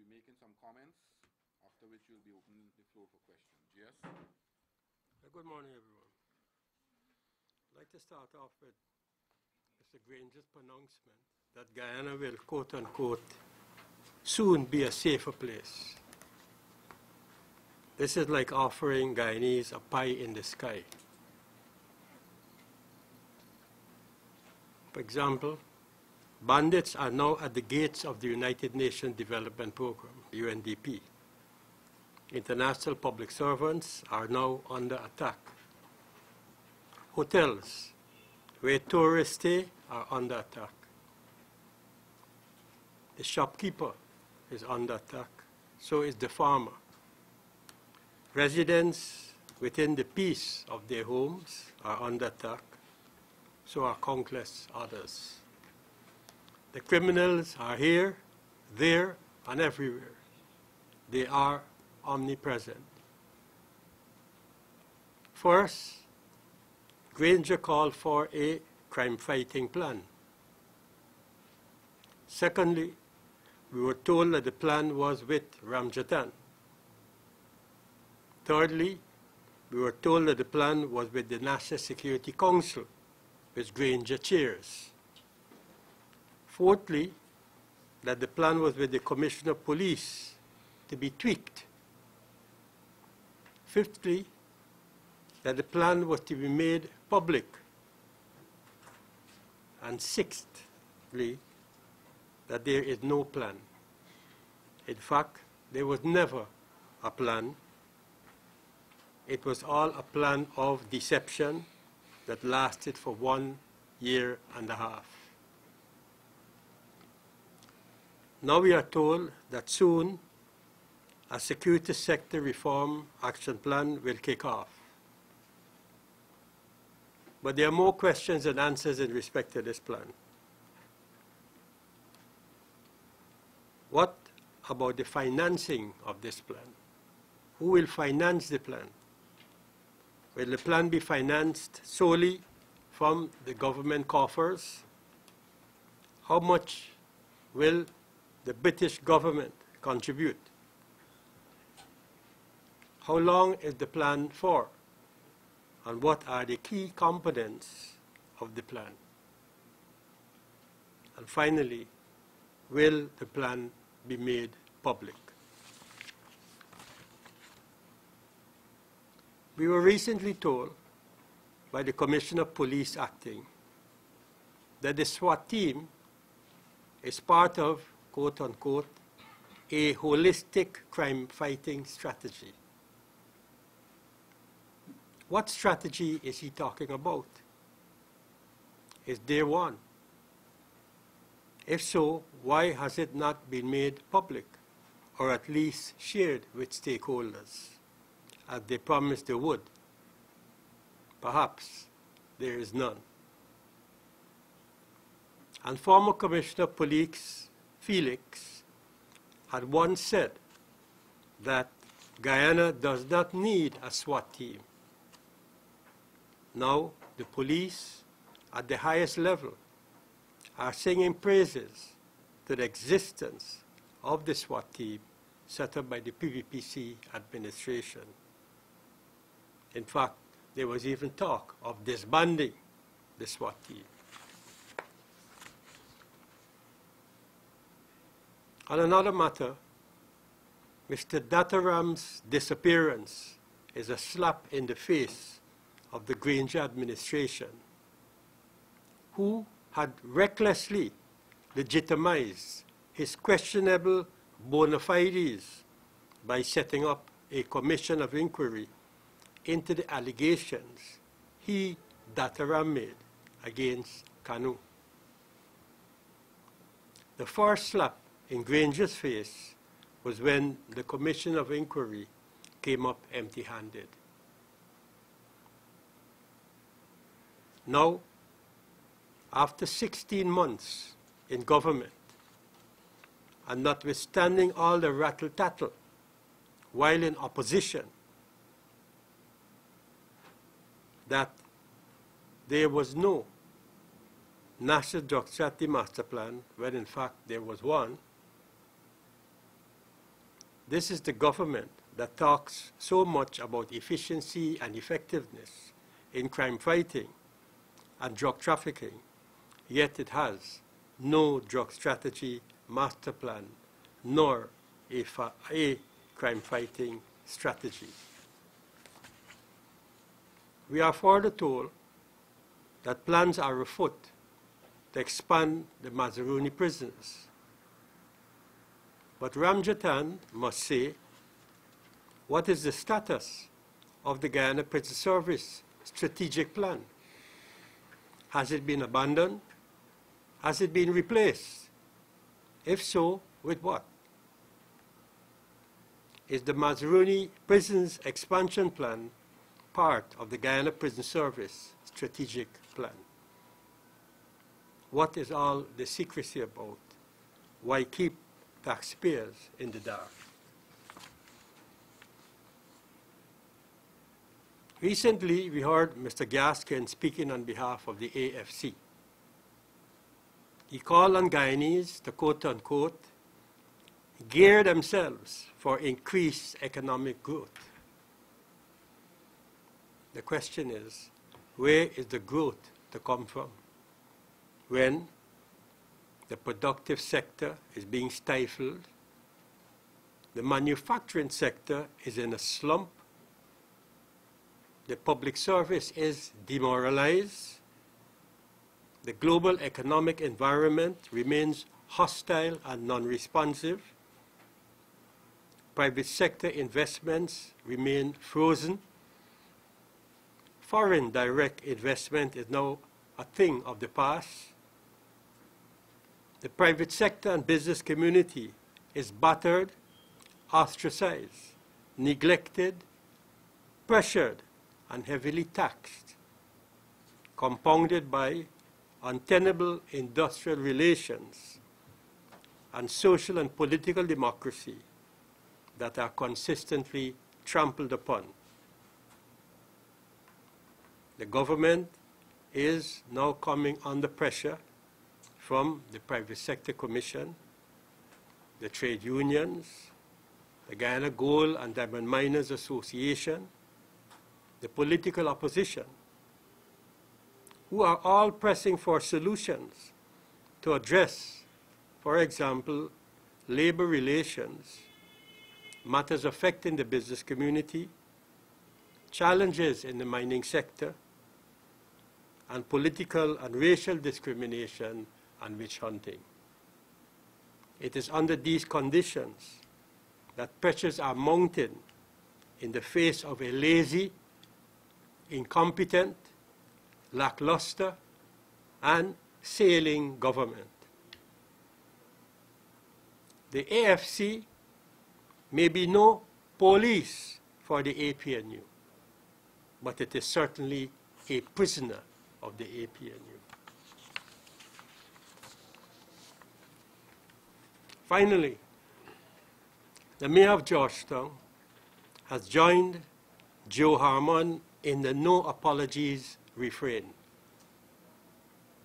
be making some comments, after which you'll be opening the floor for questions. Yes? Uh, Good morning, everyone. I'd like to start off with Mr. Granger's pronouncement that Guyana will, quote-unquote, soon be a safer place. This is like offering Guyanese a pie in the sky. For example, bandits are now at the gates of the United Nations Development Program, UNDP. International public servants are now under attack. Hotels where tourists stay are under attack. The shopkeeper is under attack, so is the farmer. Residents within the peace of their homes are under attack, so are countless others. The criminals are here, there, and everywhere. They are omnipresent. First, Granger called for a crime fighting plan. Secondly, we were told that the plan was with Ramjattan. Thirdly, we were told that the plan was with the National Security Council, which Granger chairs. Fourthly, that the plan was with the Commissioner of Police to be tweaked. Fifthly, that the plan was to be made public. And sixthly, that there is no plan. In fact, there was never a plan. It was all a plan of deception that lasted for one year and a half. Now we are told that soon a security sector reform action plan will kick off. But there are more questions than answers in respect to this plan. What about the financing of this plan? Who will finance the plan? Will the plan be financed solely from the government coffers? How much will the British government contribute? How long is the plan for? And what are the key components of the plan? And finally, will the plan be made public? We were recently told by the Commissioner of Police acting that the SWAT team is part of, quote unquote, a holistic crime fighting strategy. What strategy is he talking about? Is there one? If so, why has it not been made public, or at least shared with stakeholders, as they promised they would? Perhaps there is none. And former Commissioner Police Felix had once said that Guyana does not need a SWAT team. Now, the police at the highest level are singing praises to the existence of the SWAT team set up by the PPPC administration. In fact, there was even talk of disbanding the SWAT team. On another matter, Mr. Dataram's disappearance is a slap in the face of the Granger administration, who had recklessly legitimized his questionable bona fides by setting up a commission of inquiry into the allegations he, Dataram, made against CANU. The first slap in Granger's face was when the commission of inquiry came up empty-handed. Now, after 16 months in government, and notwithstanding all the rattle-tattle while in opposition, that there was no National Drug Strategy Master Plan, when in fact there was one, this is the government that talks so much about efficiency and effectiveness in crime fighting and drug trafficking, yet it has no drug strategy, master plan, nor a, a crime fighting strategy. We are further told that plans are afoot to expand the Mazaruni prisons. But Ramjattan must say, what is the status of the Guyana Prison Service strategic plan? Has it been abandoned? Has it been replaced? If so, with what? Is the Mazaruni Prisons expansion plan part of the Guyana Prison Service strategic plan? What is all the secrecy about? Why keep taxpayers in the dark? Recently, we heard Mr. Gaskin speaking on behalf of the AFC. He called on Guyanese to quote unquote, gear themselves for increased economic growth. The question is, where is the growth to come from? When the productive sector is being stifled, the manufacturing sector is in a slump, the public service is demoralized, the global economic environment remains hostile and non-responsive, private sector investments remain frozen, foreign direct investment is now a thing of the past, the private sector and business community is battered, ostracized, neglected, pressured, and heavily taxed, compounded by untenable industrial relations and social and political democracy that are consistently trampled upon. The government is now coming under pressure from the Private Sector Commission, the trade unions, the Guyana Gold and Diamond Miners Association, the political opposition, who are all pressing for solutions to address, for example, labor relations, matters affecting the business community, challenges in the mining sector, and political and racial discrimination and witch hunting. It is under these conditions that pressures are mounting in the face of a lazy, incompetent, lackluster, and sailing government. The AFC may be no police for the APNU, but it is certainly a prisoner of the APNU. Finally, the mayor of Georgetown has joined Joe Harmon in the no apologies refrain.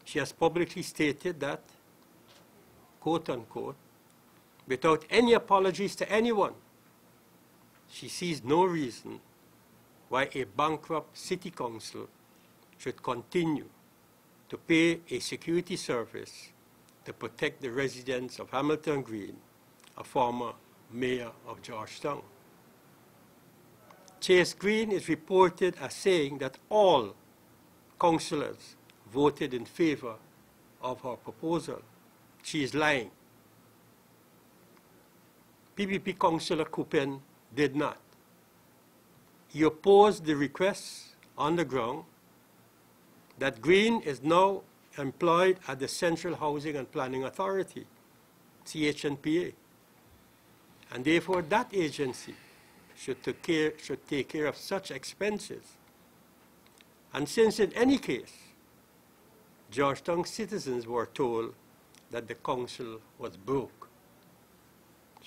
She has publicly stated that, quote unquote, without any apologies to anyone, she sees no reason why a bankrupt city council should continue to pay a security service to protect the residents of Hamilton Green, a former mayor of Georgetown. Chase Green is reported as saying that all councillors voted in favor of her proposal. She is lying. PPP Councillor Kuppen did not. He opposed the request on the ground that Green is now employed at the Central Housing and Planning Authority, CHNPA. And therefore, that agency should take, care, should take care of such expenses. And since in any case, Georgetown citizens were told that the council was broke.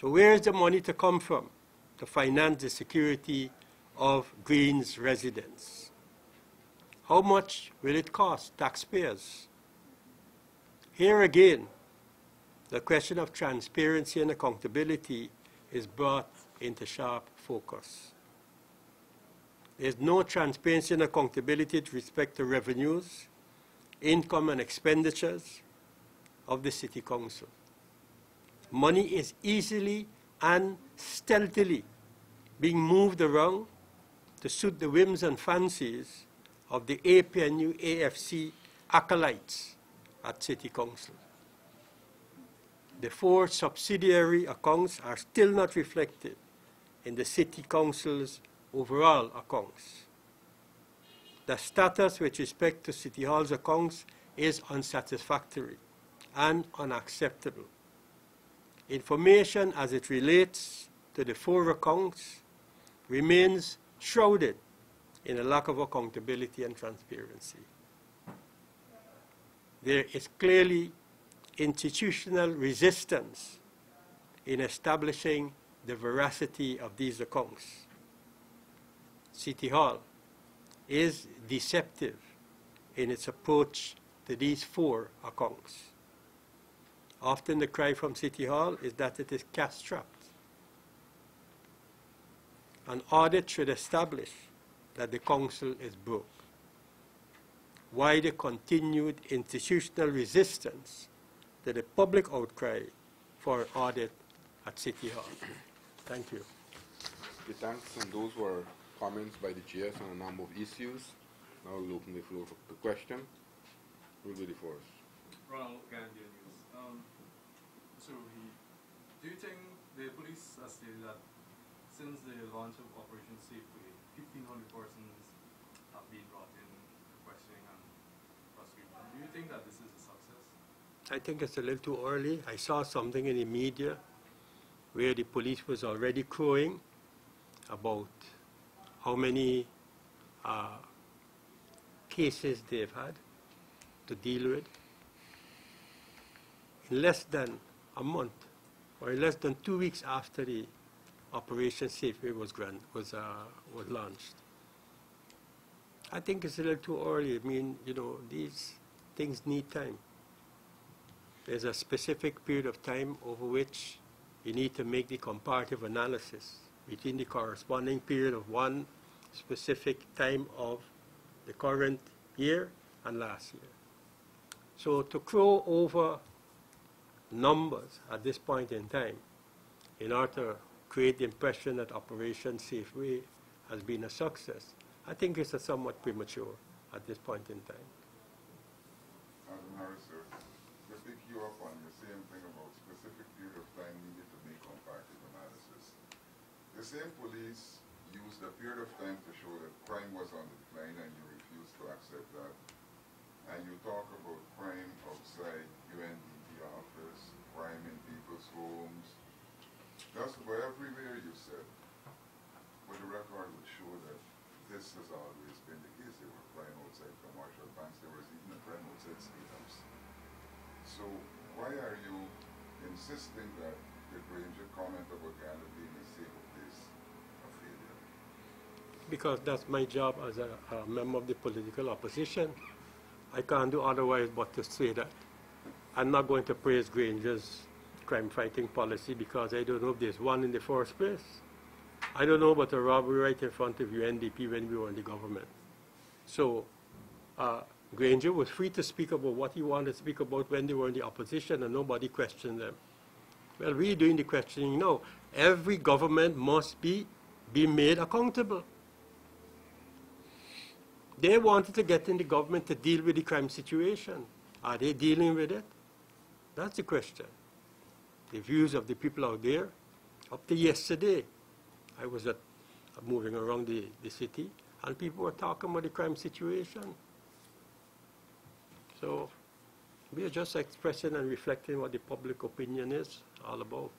So where is the money to come from to finance the security of Green's residents? How much will it cost taxpayers? Here again, the question of transparency and accountability is brought into sharp focus. There's no transparency and accountability with respect to revenues, income and expenditures of the city council. Money is easily and stealthily being moved around to suit the whims and fancies of the APNU AFC acolytes at City Council. The four subsidiary accounts are still not reflected in the City Council's overall accounts. The status with respect to City Hall's accounts is unsatisfactory and unacceptable. Information as it relates to the four accounts remains shrouded in a lack of accountability and transparency. There is clearly institutional resistance in establishing the veracity of these accounts. City Hall is deceptive in its approach to these four accounts. Often the cry from City Hall is that it is cash-strapped. An audit should establish that the council is broke. Why the continued institutional resistance to the public outcry for audit at City Hall? Thank you. Okay, thanks, and those were comments by the GS on a number of issues. Now we'll open the floor for the question. Who will be the first? Ronald Gandhi News. Um, so he, do you think the police has stated that since the launch of Operation Safeway, 1,500 persons have been brought in questioning and prosecution? Do you think that this is a success? I think it's a little too early. I saw something in the media where the police was already crowing about how many uh, cases they've had to deal with. In less than a month, or in less than two weeks after the Operation Safeway was, grand, was, uh, was launched. I think it's a little too early. I mean, you know, these things need time. There's a specific period of time over which you need to make the comparative analysis between the corresponding period of one specific time of the current year and last year. So to crow over numbers at this point in time in order to create the impression that Operation Safeway has been a success, I think it's a somewhat premature at this point in time. Madam Harris, to pick you up on your same thing about specific period of time needed to make comparative analysis. The same police used a period of time to show that crime was on the decline and you refused to accept that. And you talk about crime outside UNDP office, crime in people's homes. Just about everywhere you said. But the record would show that this has always been the case. There were crime outside commercial banks. There was even a outside state house. So why are you insisting that the Granger comment about Guyana being a safe place a failure? Because that's my job as a, a member of the political opposition. I can't do otherwise but to say that. I'm not going to praise Granger's crime fighting policy because I don't know if there's one in the first place. I don't know about a robbery right in front of UNDP when we were in the government. So uh, Granger was free to speak about what he wanted to speak about when they were in the opposition and nobody questioned them. Well, we're doing the questioning now. Every government must be, be made accountable. They wanted to get in the government to deal with the crime situation. Are they dealing with it? That's the question. The views of the people out there, up to yesterday, I was at, moving around the, the city, and people were talking about the crime situation. So we are just expressing and reflecting what the public opinion is all about.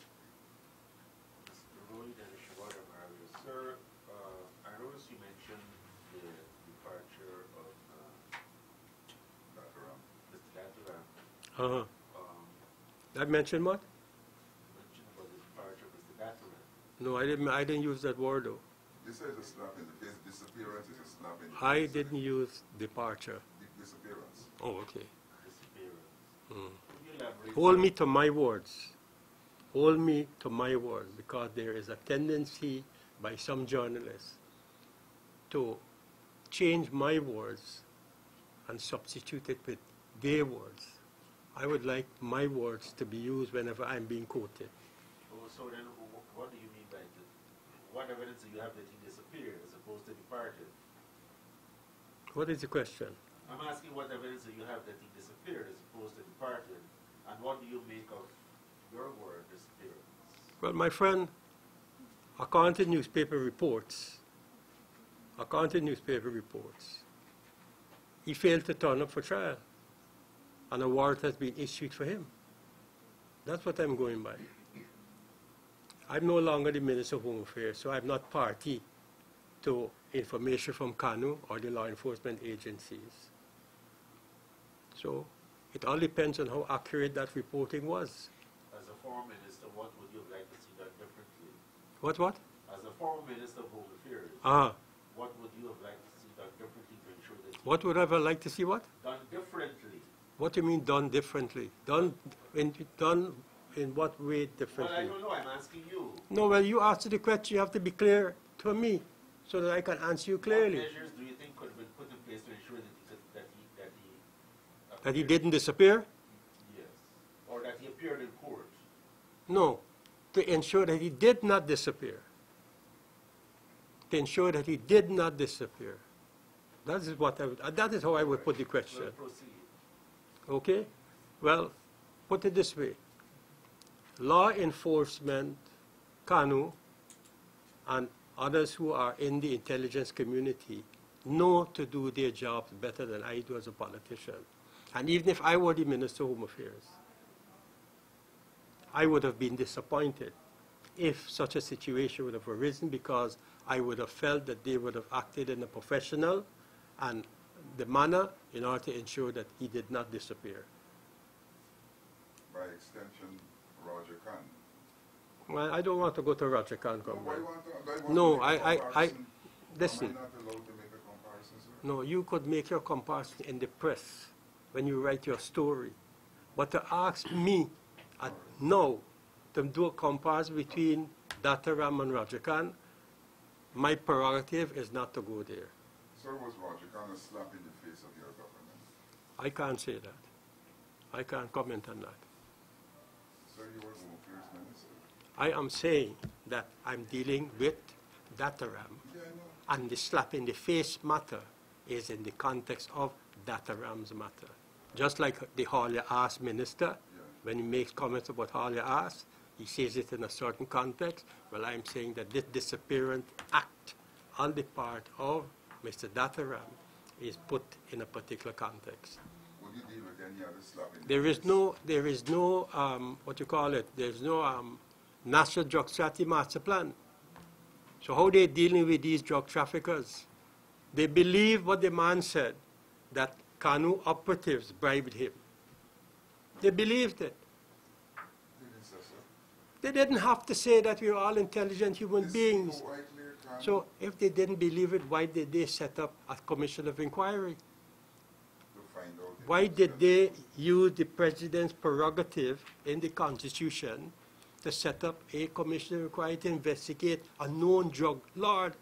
Mr. Roy and Shawada Mario. Sir, uh, I noticed you mentioned the departure of uh. Mr. Uh-huh. Um, I mentioned what? you mentioned about the departure of Mr. Dataram. No, I didn't, I didn't use that word though. This is a slap in the face. Disappearance is a slap in the I face. didn't use departure. Disappearance. Oh, okay. Disappearance. Mm. Could you elaborate? Hold me to my words. hold me to my words because there is a tendency by some journalists to change my words and substitute it with their words. I would like my words to be used whenever I'm being quoted. Oh, so then, what do you mean by the, what evidence do you have that he disappeared as opposed to departed? What is the question? I'm asking what evidence do you have that he disappeared as opposed to departed, and what do you make of your word disappearance? Well, my friend, according to newspaper reports, according to newspaper reports, he failed to turn up for trial, and a warrant has been issued for him. That's what I'm going by. I'm no longer the Minister of Home Affairs, so I'm not party to information from CANU or the law enforcement agencies. So it all depends on how accurate that reporting was. As a former minister, what would you have liked to see done differently? What, what? As a former minister of home affairs, Ah, what would you have liked to see done differently to ensure that what would I have liked to see what? done differently? What do you mean done differently? Done in, done in what way Well, I differently? don't know. I'm asking you. No, well, you asked the question, you have to be clear to me so that I can answer you What clearly. measures do you think could have been put in place to ensure that he that he that he That he didn't disappear? Yes, or that he appeared in court. No, to ensure that he did not disappear. To ensure that he did not disappear. That is what I would, uh, that is how I would put the question. Well. Okay? Well, put it this way. Law enforcement, CANU, and others who are in the intelligence community know to do their jobs better than I do as a politician. And even if I were the Minister of Home Affairs, I would have been disappointed if such a situation would have arisen because I would have felt that they would have acted in a professional and the manner in order to ensure that he did not disappear. By extension, Roger. Well, I don't want to go to Roger Khan No, Conway. why want to, want No, to make I- a I- I- listen. Am I not allowed to make a comparison, sir? No, you could make your comparison in the press when you write your story. But to ask me uh, at now to do a comparison between Dataram and Roger Khan, my prerogative is not to go there. Sir, was Roger Khan a slap in the face of your government? I can't say that. I can't comment on that. Sir, you were Home Affairs Minister. I am saying that I'm dealing with Dataram, and the slap in the face matter is in the context of Dataram's matter. Just like the Hawley Ass minister, when he makes comments about Hawley Ass, he says it in a certain context. Well, I'm saying that this disappearance act on the part of Mr. Dataram is put in a particular context. Any other in the There is no, there is no, um, what you call it, there's no um, national drug strategy master plan. So how they dealing with these drug traffickers? They believe what the man said, that CANU operatives bribed him. They believed it. They didn't say so. They didn't have to say that we're all intelligent human This beings. is quite clear, Khan. So if they didn't believe it, why did they set up a commission of inquiry? To find out. if Why did they use the president's prerogative in the Constitution to set up a commission required to investigate a known drug lord?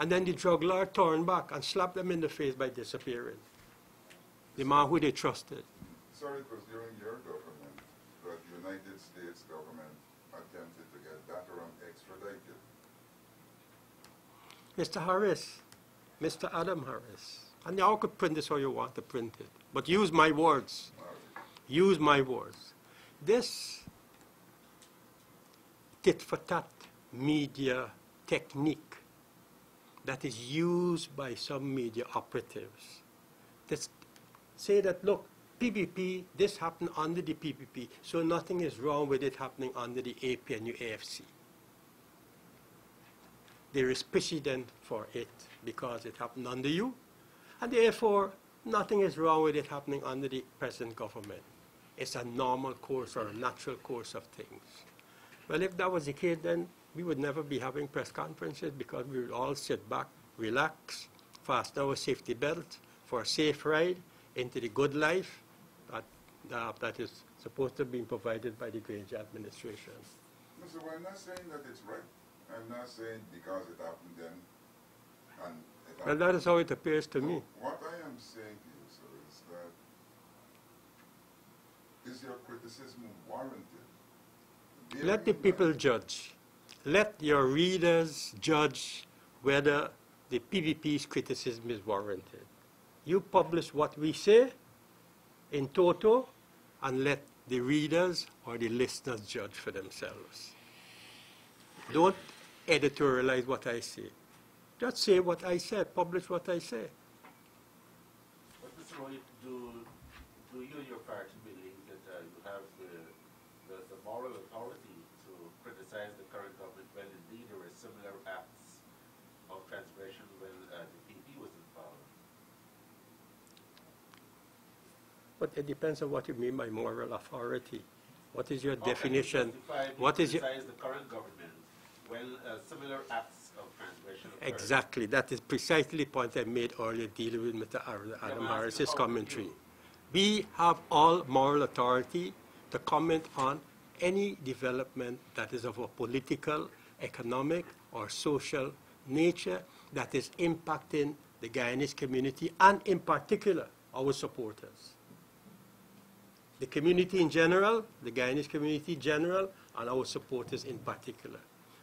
And then the drug lord turned back and slapped them in the face by disappearing. The man who they trusted. Sir, it was during your government that the United States government attempted to get Dataram extradited. Mr. Harris, Mr. Adam Harris, and y'all could print this how you want to print it, but use my words. use my words. This tit for tat media technique that is used by some media operatives. This, say that, look, PPP, this happened under the PPP, so nothing is wrong with it happening under the AP APNU AFC. There is precedent for it because it happened under you, and therefore nothing is wrong with it happening under the present government. It's a normal course or a natural course of things. Well, if that was the case, then we would never be having press conferences because we would all sit back, relax, fasten our safety belt for a safe ride into the good life that, that, is supposed to be provided by the Granger administration. No, so I'm not saying that it's right. I'm not saying because it happened then and Well, that is how it appears to me. What I am saying to you, sir, is that is your criticism warranted? Bearing Let the people judge. Let your readers judge whether the PPP's criticism is warranted. You publish what we say in toto and let the readers or the listeners judge for themselves. Don't editorialize what I say. Just say what I said, publish what I say. But Mr. Roy, do, do you and your party believe that uh, you have the, the, the moral authority to criticize the current government when indeed there were similar acts of transgression when uh, the PP was in power? But it depends on what you mean by moral authority. What is your How can you definition? What is your, the current government when uh, similar acts of transgression occurred? Exactly. That is precisely the point I made earlier dealing with Mr. Adam Harris's commentary. We have all moral authority to comment on any development that is of a political, economic, or social nature that is impacting the Guyanese community and, in particular, our supporters. The community in general, the Guyanese community in general, and our supporters in particular.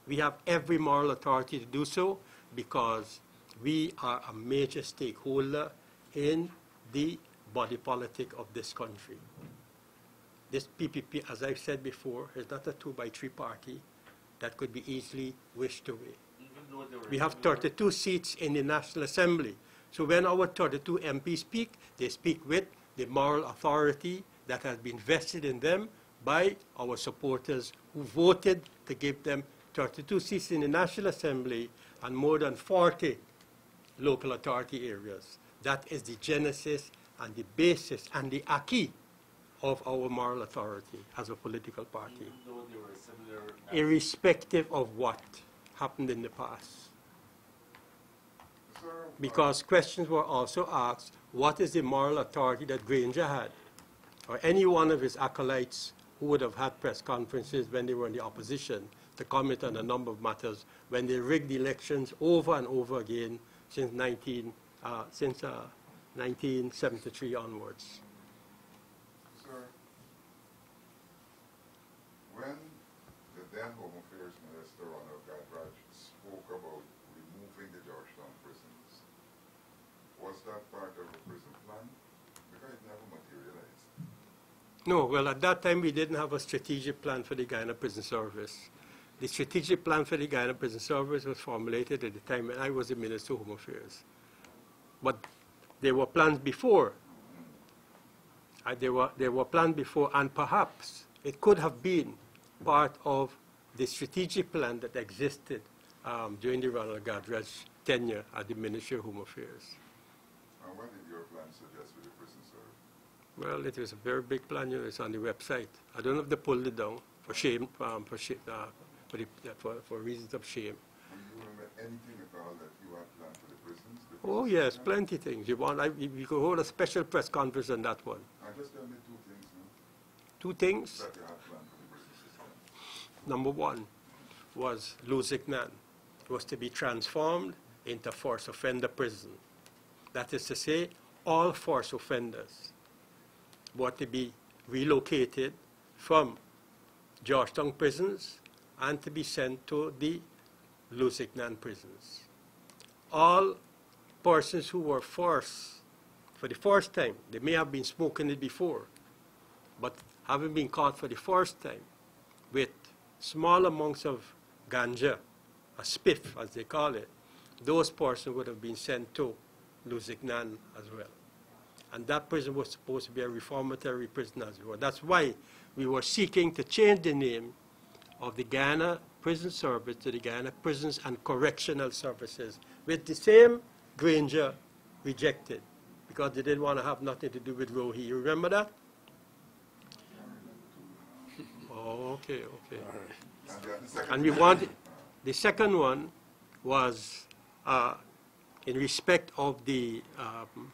We have every moral authority to do so because we are a major stakeholder in the body politic of this country. This PPP, as I've said before, is not a two by three party that could be easily wished away. Even though there were We have 32 seats in the National Assembly. So when our 32 MPs speak, they speak with the moral authority that has been vested in them by our supporters who voted to give them 32 seats in the National Assembly and more than 40 local authority areas. That is the genesis and the basis and the acquis of our moral authority as a political party, Even though there were similar irrespective of what happened in the past. Because questions were also asked, what is the moral authority that Granger had? Or any one of his acolytes who would have had press conferences when they were in the opposition to comment on a number of matters when they rigged elections over and over again since 19, uh, since uh, 1973 onwards. Sir, when the then Home Affairs Minister, Ronald Gajraj, spoke about removing the Georgetown prisons, was that part of a prison plan? Because it never materialized. No, well, at that time, we didn't have a strategic plan for the Guyana Prison Service. The strategic plan for the Guyana Prison Service was formulated at the time when I was the Minister of Home Affairs. But there were plans before. Uh, there, were, there were plans before, and perhaps it could have been part of the strategic plan that existed um, during the Ronald Gajraj tenure at the Ministry of Home Affairs. And what did your plan suggest for the prison service? Well, it was a very big plan, you know, it's on the website. I don't know if they pulled it down for shame, um, for, shame, uh, for, the, uh, for, for reasons of shame. Do you remember anything at all that you had planned for the prisons? the Oh, yes, plenty things. You want, I, we could hold a special press conference on that one. And just tell me two things now, Two things. that you had planned for the prison. Number one was Lusignan. It was to be transformed into force offender prison. That is to say, all force offenders were to be relocated from Georgetown prisons and to be sent to the Lusignan prisons. All persons who were forced for the first time, they may have been smoking it before, but having been caught for the first time with small amounts of ganja, a spiff as they call it, those persons would have been sent to Lusignan as well. And that prison was supposed to be a reformatory prison as well. That's why we were seeking to change the name of the Guyana Prison Service to the Guyana Prisons and Correctional Services, with the same Granger rejected, because they didn't want to have nothing to do with Rohee. You remember that? Oh, okay, okay. And we wanted, the second one was uh, in respect of the, um,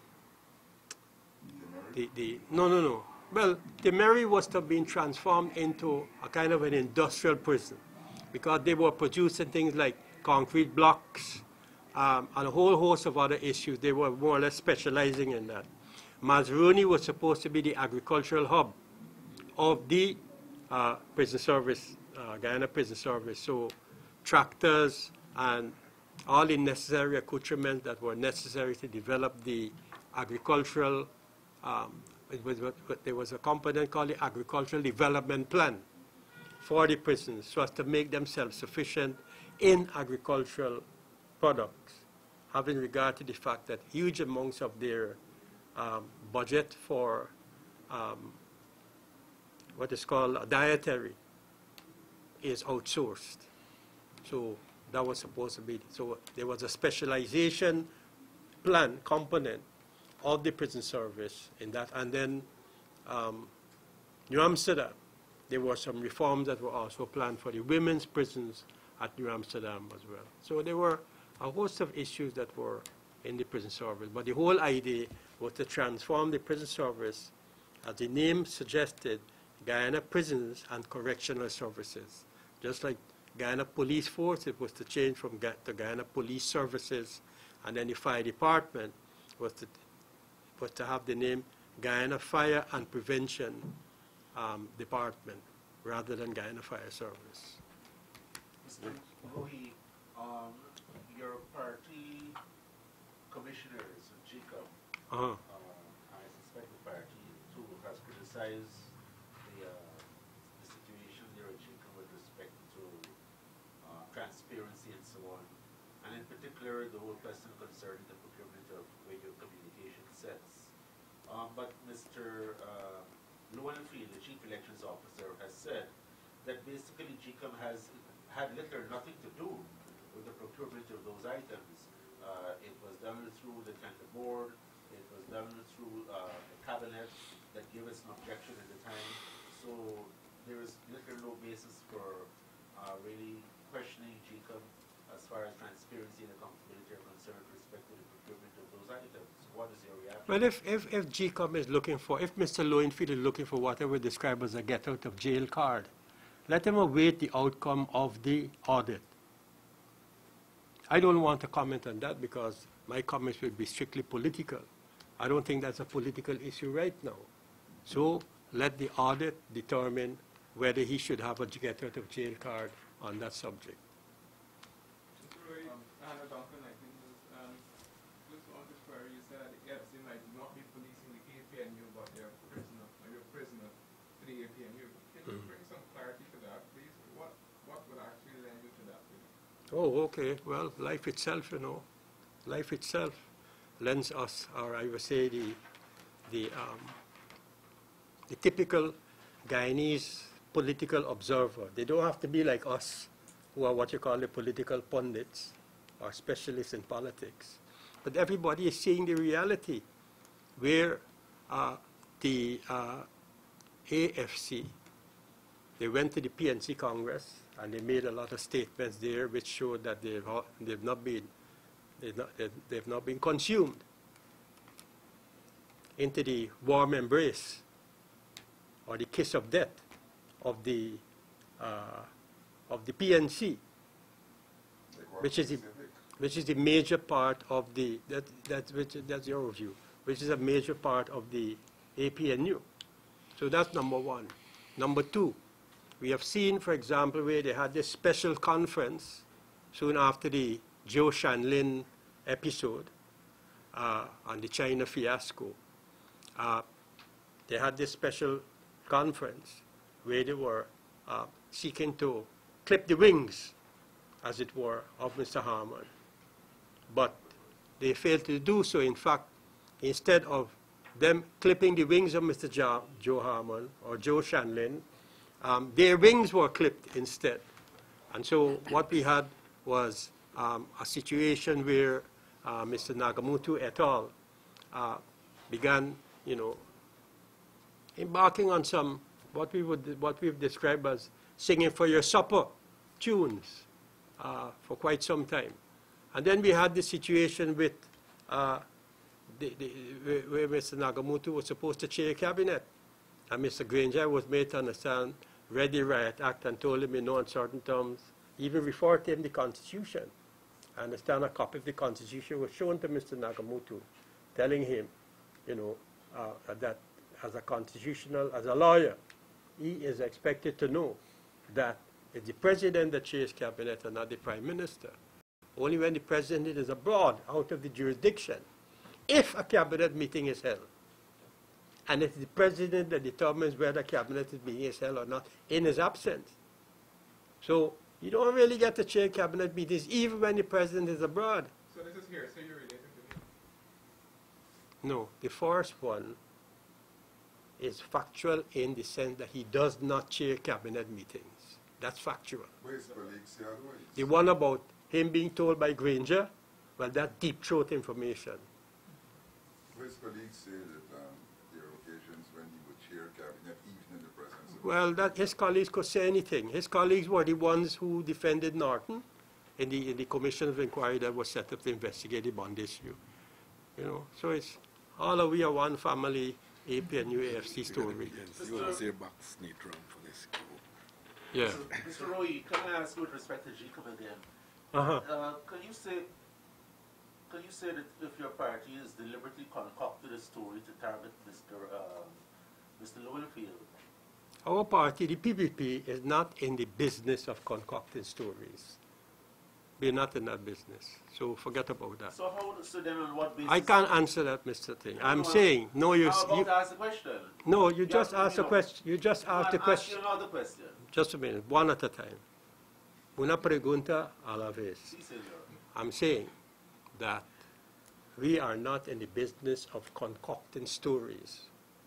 the, the, no, no, no. Well, Timehri was to being transformed into a kind of an industrial prison because they were producing things like concrete blocks um, and a whole host of other issues. They were more or less specializing in that. Mazaruni was supposed to be the agricultural hub of the uh, prison service, uh, Guyana Prison Service. So tractors and all the necessary accoutrements that were necessary to develop the agricultural, um, was, there was a component called the Agricultural Development Plan for the prisons, so as to make them self-sufficient in agricultural products, having regard to the fact that huge amounts of their um, budget for um, what is called a dietary is outsourced. So that was supposed to be, so there was a specialization plan component of the prison service in that. And then um, New Amsterdam, there were some reforms that were also planned for the women's prisons at New Amsterdam as well. So there were a host of issues that were in the prison service. But the whole idea was to transform the prison service, as the name suggested, Guyana Prisons and Correctional Services. Just like Guyana Police Force, it was to change from Ga- to Guyana Police Services, and then the fire department was to, was to have the name Guyana Fire and Prevention um, Department, rather than Guyana Fire Service. Mr. Louis, um, your party commissioners, JICA, Uh-huh. uh, I suspect the party too has criticized the, uh, the situation there at with respect to, uh, transparency and so on. And in particular, the whole question concerning the procurement of radio communication sets. Um, but Mr. Uh, Lowenfield, the chief elections officer, has said that basically GECOM has had little or nothing to do with the procurement of those items. Uh, it was done through the tender board, it was done through, uh, the cabinet that gave us an objection at the time. So there is little or no basis for, uh, really questioning GECOM as far as transparency and accountability are concerned with respect to the procurement of those items. What is your reaction? Well, if, if, if GECOM is looking for, if Mr. Lowenfield is looking for whatever would describe as a get out of jail card, let him await the outcome of the audit. I don't want to comment on that because my comments will be strictly political. I don't think that's a political issue right now. So let the audit determine whether he should have a get out of jail card on that subject. Roy, Anna Duncan, I think, was, um, just want to query, you said that the AFC might not be policing the APNU, but they're prisoner, or you're prisoner to the APNU. Can you bring some clarity to that, please? What, what would actually lend you to that, please? Oh, okay. Well, life itself, you know, life itself lends us, or I would say the, the, um, the typical Guyanese political observer. They don't have to be like us, who are what you call the political pundits or specialists in politics. But everybody is seeing the reality where uh, the uh, AFC they went to the PNC Congress and they made a lot of statements there which showed that they've, they've not been they've not, they've, they've not been consumed into the warm embrace or the kiss of death of the uh, of the PNC, which is the which is the major part of the that which that's your view, which is a major part of the APNU. So that's number one. Number two, we have seen, for example, where they had this special conference soon after the Joe Shanlin episode uh, on the China fiasco. Uh, they had this special conference where they were uh, seeking to clip the wings, as it were, of Mr. Harmon. But they failed to do so. In fact, instead of them clipping the wings of Mr. Jo- Joe Harmon or Joe Shanlin, um, their wings were clipped instead. And so what we had was um, a situation where uh, Mr. Nagamootoo et al. Uh, began, you know, embarking on some what we would what we've described as singing for your supper tunes uh, for quite some time, and then we had the situation with uh, the, the, where, Mr. Nagamootoo was supposed to chair cabinet, And Mr. Granger was made to understand, read the Riot Act and told him in no uncertain terms, even referred to him the Constitution. I understand a copy of the Constitution was shown to Mr. Nagamootoo, telling him, you know, uh, that as a constitutional, as a lawyer, he is expected to know that it's the president that chairs cabinet and not the prime minister. Only when the president is abroad, out of the jurisdiction, if a cabinet meeting is held, and it's the president that determines whether cabinet is being held or not in his absence. So you don't really get to chair cabinet meetings even when the president is abroad. So this is here, so you're related to me. No, the first one is factual in the sense that he does not chair cabinet meetings. That's factual. Where is colleague say otherwise? The one about him being told by Granger, well, that's deep throat information. Where is colleague say that um, there are occasions when he would chair cabinet even in the presence of... Well, that his colleagues could say anything. His colleagues were the ones who defended Norton in the, in the commission of inquiry that was set up to investigate the bond issue. You know, so it's all of we are one family, APNU, AFC story. Yes, you will say back sneak round for this. Yeah. So, Mr. Roy, can I ask you with respect to GECOM again? Uh-huh. Uh, can you say, can you say that if your party is deliberately concocted a story to target Mr. Uh, Mr. Lowenfield? Our party, the PPP, is not in the business of concocting stories. We're not in that business. So forget about that. So how, so then on what basis? I can't answer that, Mr. Thing. I'm No, saying, no, you, I'm about you, ask the question. no, you You just asked a question, you just asked the question. another question. Just a minute, one at a time. Una pregunta a la vez. Sí. I'm saying that we are not in the business of concocting stories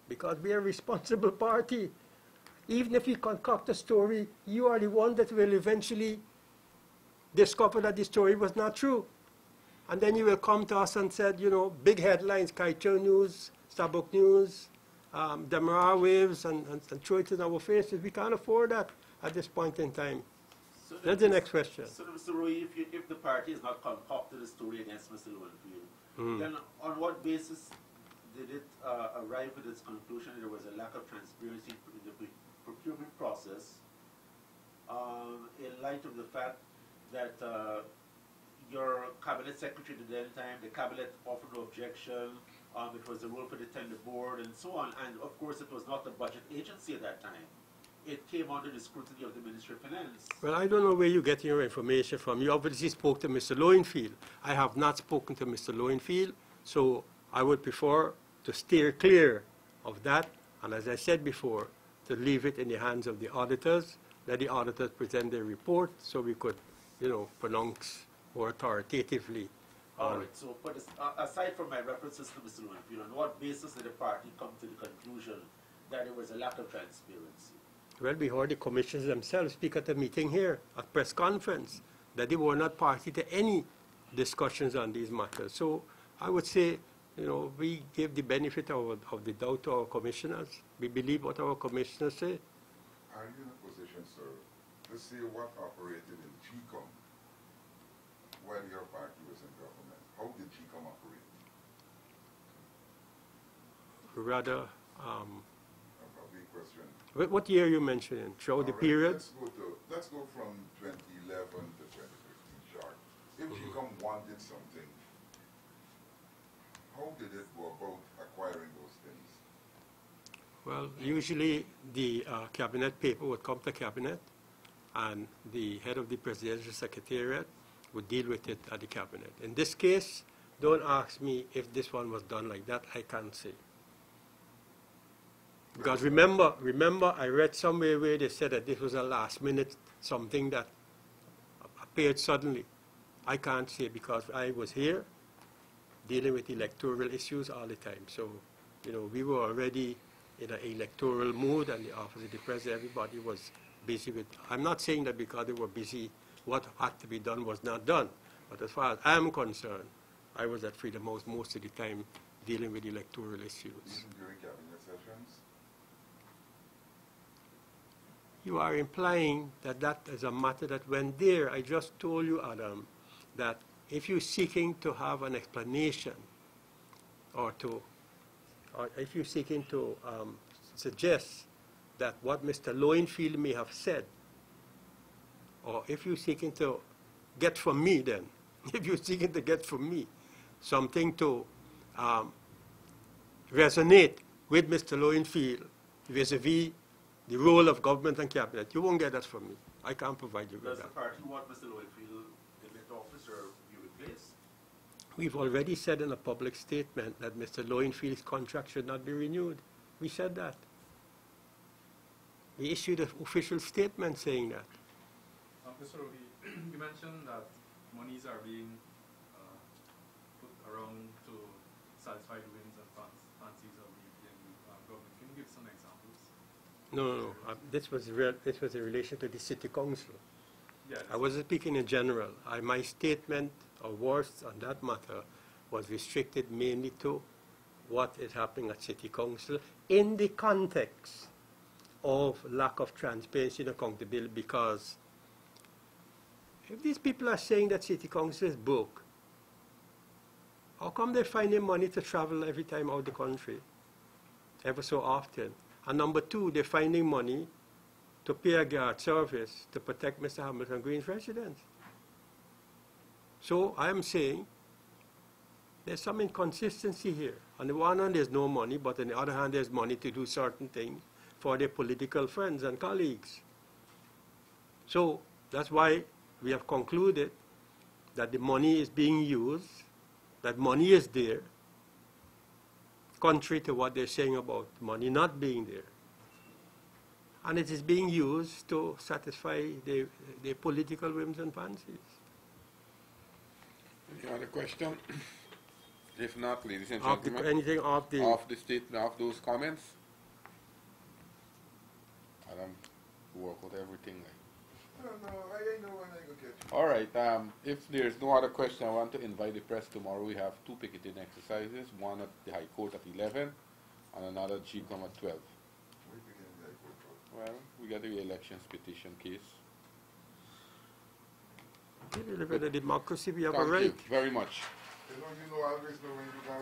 because we are a responsible party. Even if you concoct a story, you are the one that will eventually discover that the story was not true. And then you will come to us and said, you know, big headlines, Kaieteur News, Stabroek News, um, Demerara Waves, and, and, and throw it in our faces. We can't afford that at this point in time. So That's the next question. So, Mr. Roy, if, you, if the party has not concocted a story against Mr. Lowenfield, Hmm. then on what basis did it uh, arrive at its conclusion that there was a lack of transparency in the procurement process um, in light of the fact that uh, your cabinet secretary at the time, the cabinet offered no objection, um, it was a role for the tender board and so on, and of course it was not a budget agency at that time. It came under the scrutiny of the Ministry of Finance. Well, I don't know where you're getting your information from. You obviously spoke to Mr. Lowenfield. I have not spoken to Mr. Lowenfield, so I would prefer to steer clear of that, and as I said before, to leave it in the hands of the auditors, let the auditors present their report, so we could, you know, pronounce more authoritatively. All right, so, but uh, aside from my references to Mr. Lowenfield, on what basis did the party come to the conclusion that there was a lack of transparency? Well, we heard the commissioners themselves speak at a meeting here, a press conference, that they were not party to any discussions on these matters. So I would say, you know, we give the benefit of, of the doubt to our commissioners. We believe what our commissioners say. Are you in a position, sir, to say what operated in GECOM while your party was in government? How did GECOM operate? Rather, um, A a big question. what, what year you mentioning? Show the right, period? Let's go to, let's go from 2011 to 2015 chart. If GCOM wanted something, go about acquiring those things? Well, usually the uh, cabinet paper would come to cabinet, and the head of the presidential secretariat would deal with it at the cabinet. In this case, don't ask me if this one was done like that. I can't say. Because remember, remember, I read somewhere where they said that this was a last minute something that appeared suddenly. I can't say because I was here dealing with electoral issues all the time. So, you know, we were already in an electoral mood, and the office of the president, everybody was busy with. I'm not saying that because they were busy, what had to be done was not done. But as far as I'm concerned, I was at Freedom House most of the time dealing with electoral issues. Even during cabinet sessions? You are implying that that is a matter that went there. I just told you, Adam, that if you're seeking to have an explanation or to, or if you're seeking to um, suggest that what Mr. Lowenfield may have said, or if you're seeking to get from me then, if you're seeking to get from me something to um, resonate with Mr. Lowenfield vis-à-vis the role of government and cabinet, you won't get that from me. I can't provide you with Does the that. party want Mr. Lowenfield that We've already said in a public statement that Mr. Lowenfield's contract should not be renewed. We said that. We issued an official statement saying that. Um, Mr. You mentioned that monies are being uh, put around to satisfy the whims and fancies of the APNU um, government. Can you give some examples? No, no, no. Uh, This was, this was in relation to the city council. Yeah, I wasn't speaking in general. I, my statement or words on that matter was restricted mainly to what is happening at city council in the context of lack of transparency and accountability because if these people are saying that city council is broke, how come they're finding money to travel every time out the country, ever so often? And number two, they're finding money to pay a guard service to protect Mr. Hamilton Green's residence. So I am saying there's some inconsistency here. On the one hand, there's no money, but on the other hand, there's money to do certain things for their political friends and colleagues. So that's why we have concluded that the money is being used, that money is there, contrary to what they're saying about money not being there and it is being used to satisfy their, their political whims and fancies. Any other question? If not, ladies and Of the, gentlemen, anything of the, of the statement, of those comments, Adam, work out everything. like. No, no, I ain't know when I go get you. All right, um, if there's no other question, I want to invite the press tomorrow. We have two picketing exercises, one at the High Court at 11 and another at GECOM at 12. We begin the High Court Well, we got the elections petition case. We live in a democracy, we have a Thank right. you very much. You know, you know, I always know when you got